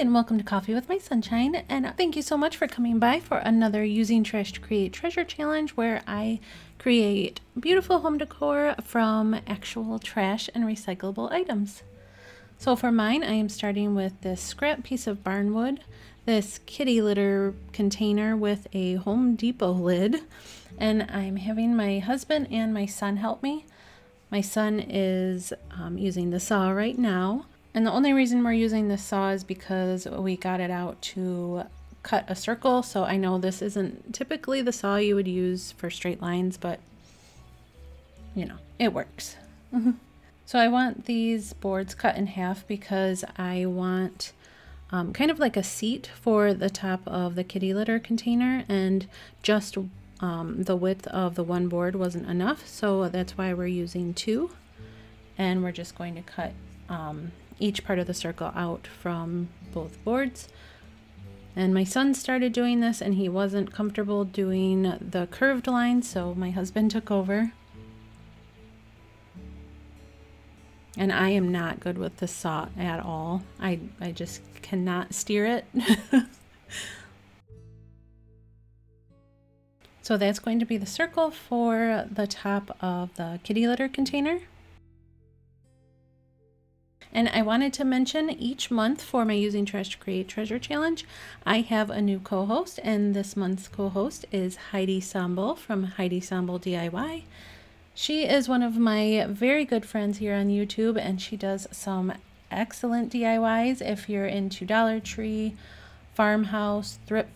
and welcome to Coffee with My Sunshine. And thank you so much for coming by for another Using Trash to Create Treasure challenge where I create beautiful home decor from actual trash and recyclable items. So for mine, I am starting with this scrap piece of barnwood, this kitty litter container with a Home Depot lid, and I'm having my husband and my son help me. My son is um, using the saw right now and the only reason we're using this saw is because we got it out to cut a circle. So I know this isn't typically the saw you would use for straight lines, but you know, it works. so I want these boards cut in half because I want um, kind of like a seat for the top of the kitty litter container and just um, the width of the one board wasn't enough. So that's why we're using two and we're just going to cut um, each part of the circle out from both boards. And my son started doing this and he wasn't comfortable doing the curved line, so my husband took over. And I am not good with the saw at all. I, I just cannot steer it. so that's going to be the circle for the top of the kitty litter container. And I wanted to mention each month for my Using Trash to Create Treasure Challenge, I have a new co-host, and this month's co-host is Heidi Sonboul from Heidi Sonboul DIY. She is one of my very good friends here on YouTube, and she does some excellent DIYs if you're into Dollar Tree, farmhouse, thrift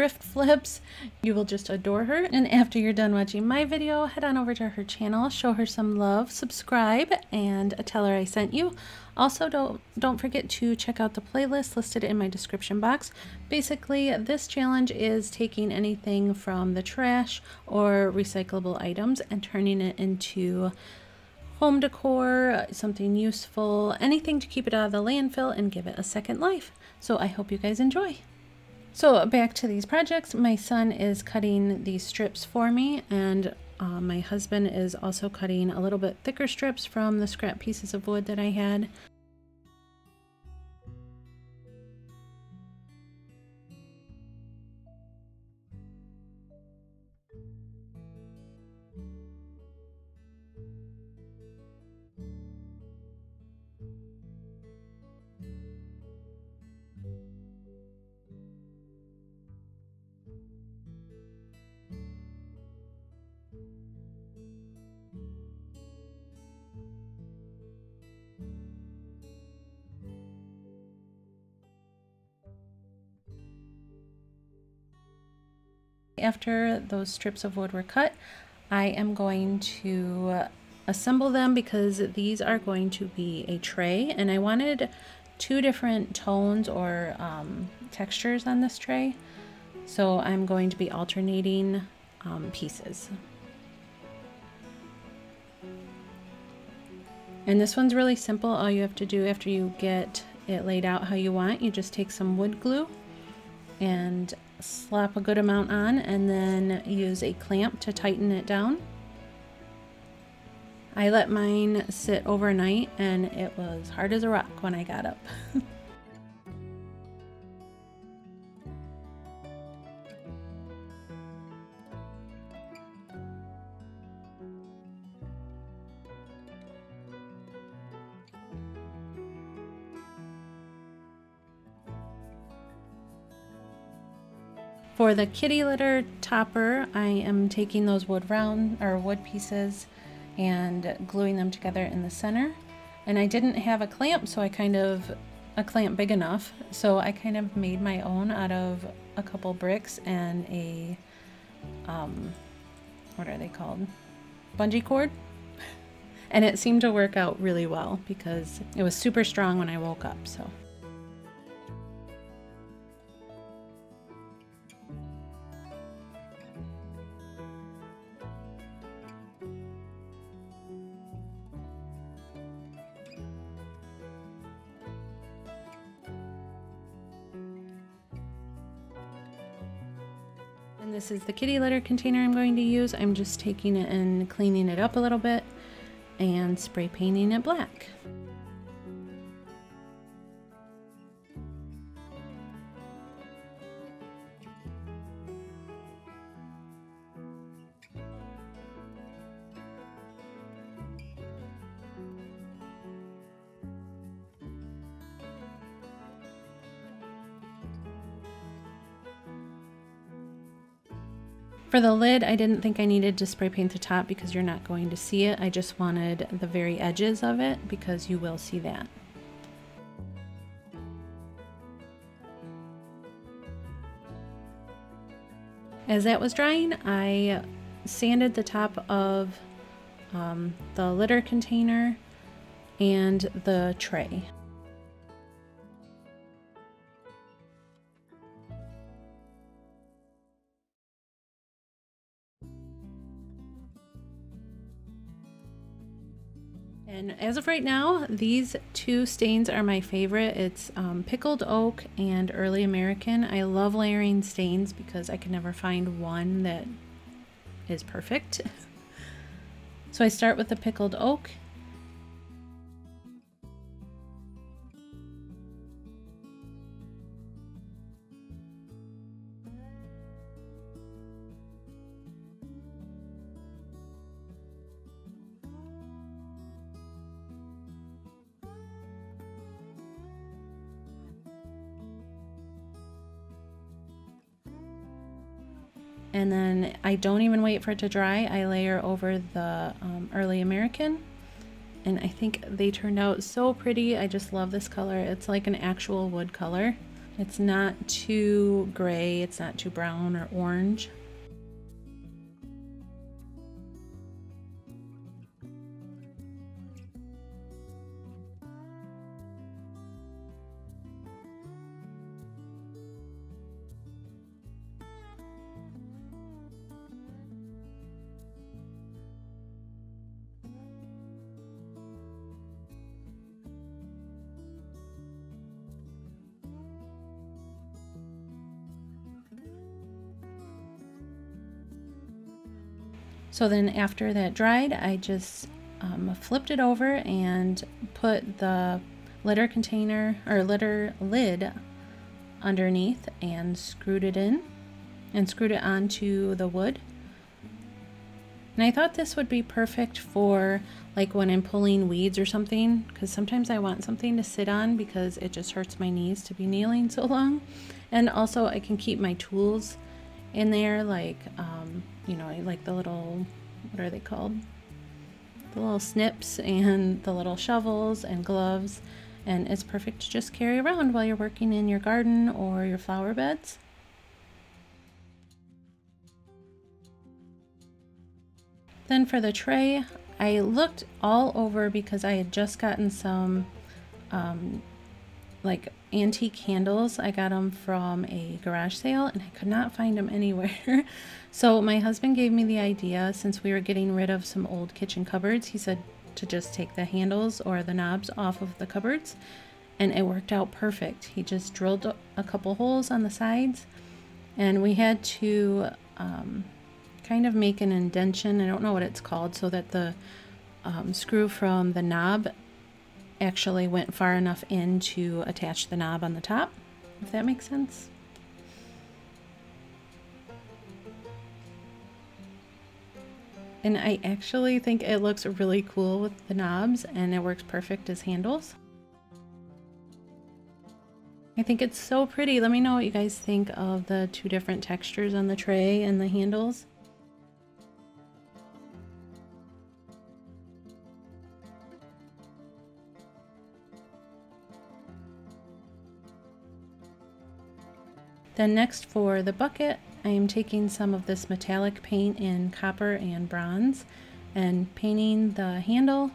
thrift flips. You will just adore her. And after you're done watching my video, head on over to her channel, show her some love, subscribe, and tell her I sent you. Also, don't, don't forget to check out the playlist listed in my description box. Basically, this challenge is taking anything from the trash or recyclable items and turning it into home decor, something useful, anything to keep it out of the landfill and give it a second life. So I hope you guys enjoy. So back to these projects, my son is cutting these strips for me and uh, my husband is also cutting a little bit thicker strips from the scrap pieces of wood that I had. After those strips of wood were cut, I am going to assemble them because these are going to be a tray and I wanted two different tones or um, textures on this tray. So I'm going to be alternating um, pieces. And this one's really simple. All you have to do after you get it laid out how you want, you just take some wood glue and slap a good amount on and then use a clamp to tighten it down. I let mine sit overnight and it was hard as a rock when I got up. For the kitty litter topper, I am taking those wood round or wood pieces and gluing them together in the center. And I didn't have a clamp, so I kind of, a clamp big enough, so I kind of made my own out of a couple bricks and a, um, what are they called? Bungee cord. and it seemed to work out really well because it was super strong when I woke up, so. This is the kitty litter container I'm going to use. I'm just taking it and cleaning it up a little bit and spray painting it black. For the lid, I didn't think I needed to spray paint the top because you're not going to see it. I just wanted the very edges of it because you will see that. As that was drying, I sanded the top of um, the litter container and the tray. As of right now, these two stains are my favorite. It's um, Pickled Oak and Early American. I love layering stains because I can never find one that is perfect. so I start with the Pickled Oak and then I don't even wait for it to dry. I layer over the um, Early American and I think they turned out so pretty. I just love this color. It's like an actual wood color. It's not too gray, it's not too brown or orange. So then after that dried, I just um, flipped it over and put the litter container or litter lid underneath and screwed it in and screwed it onto the wood. And I thought this would be perfect for like when I'm pulling weeds or something because sometimes I want something to sit on because it just hurts my knees to be kneeling so long. And also I can keep my tools in there like um, you know like the little what are they called? The little snips and the little shovels and gloves and it's perfect to just carry around while you're working in your garden or your flower beds. Then for the tray I looked all over because I had just gotten some um, like antique candles. I got them from a garage sale and I could not find them anywhere. so my husband gave me the idea since we were getting rid of some old kitchen cupboards. He said to just take the handles or the knobs off of the cupboards and it worked out perfect. He just drilled a couple holes on the sides and we had to um, kind of make an indention. I don't know what it's called so that the um, screw from the knob actually went far enough in to attach the knob on the top, if that makes sense. And I actually think it looks really cool with the knobs and it works perfect as handles. I think it's so pretty. Let me know what you guys think of the two different textures on the tray and the handles. Then next for the bucket, I am taking some of this metallic paint in copper and bronze and painting the handle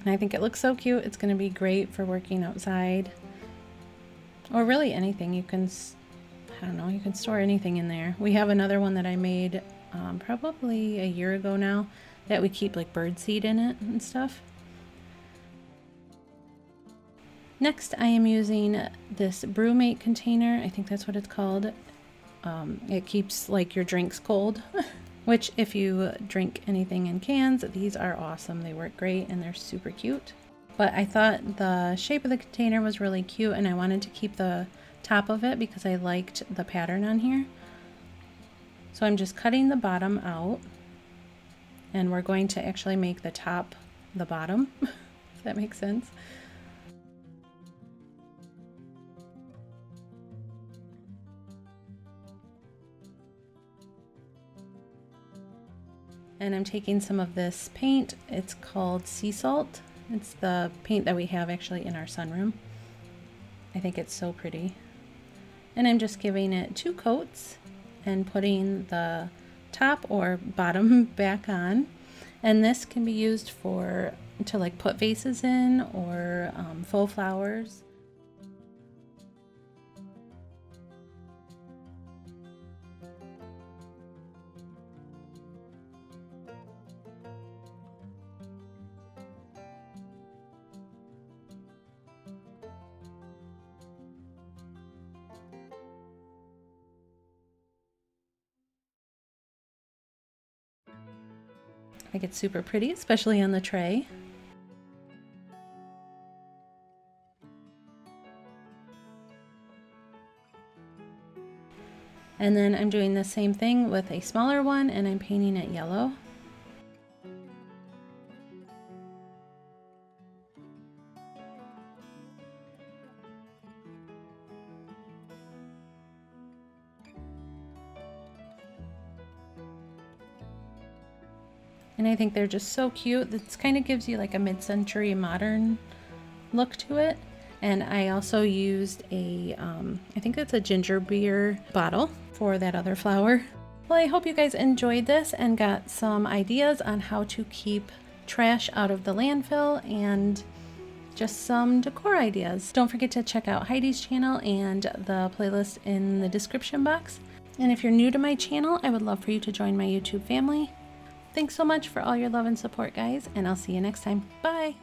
And I think it looks so cute. It's going to be great for working outside. Or really anything. You can, I don't know, you can store anything in there. We have another one that I made um, probably a year ago now that we keep like bird seed in it and stuff. Next, I am using this BruMate container. I think that's what it's called. Um, it keeps like your drinks cold, which if you drink anything in cans, these are awesome. They work great and they're super cute. But I thought the shape of the container was really cute and I wanted to keep the top of it because I liked the pattern on here. So I'm just cutting the bottom out and we're going to actually make the top the bottom, if that makes sense. And I'm taking some of this paint. It's called Sea Salt. It's the paint that we have actually in our sunroom. I think it's so pretty. And I'm just giving it two coats and putting the top or bottom back on. And this can be used for to like put vases in or um, faux flowers. I think it's super pretty, especially on the tray. And then I'm doing the same thing with a smaller one and I'm painting it yellow. And I think they're just so cute. This kind of gives you like a mid-century modern look to it. And I also used a, um, I think it's a ginger beer bottle for that other flower. Well, I hope you guys enjoyed this and got some ideas on how to keep trash out of the landfill and just some decor ideas. Don't forget to check out Heidi's channel and the playlist in the description box. And if you're new to my channel, I would love for you to join my YouTube family. Thanks so much for all your love and support, guys, and I'll see you next time. Bye!